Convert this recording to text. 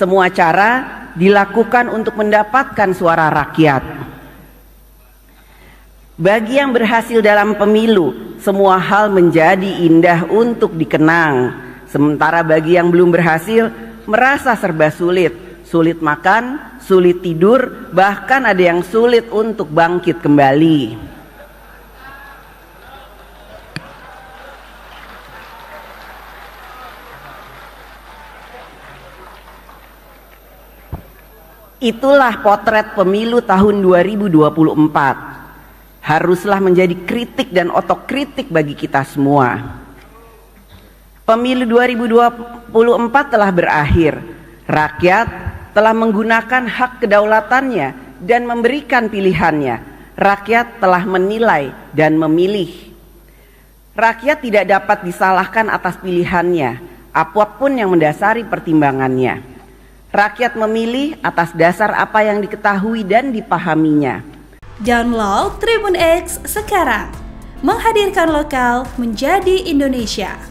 Semua cara dilakukan untuk mendapatkan suara rakyat. Bagi yang berhasil dalam pemilu, semua hal menjadi indah untuk dikenang. Sementara bagi yang belum berhasil, merasa serba sulit, sulit makan, sulit tidur, bahkan ada yang sulit untuk bangkit kembali. Itulah potret pemilu tahun 2024. Haruslah menjadi kritik dan otokritik bagi kita semua. Pemilu 2024 telah berakhir. Rakyat telah menggunakan hak kedaulatannya dan memberikan pilihannya. Rakyat telah menilai dan memilih. Rakyat tidak dapat disalahkan atas pilihannya, apa pun yang mendasari pertimbangannya. Rakyat memilih atas dasar apa yang diketahui dan dipahaminya. Download Tribun X sekarang. Menghadirkan lokal menjadi Indonesia.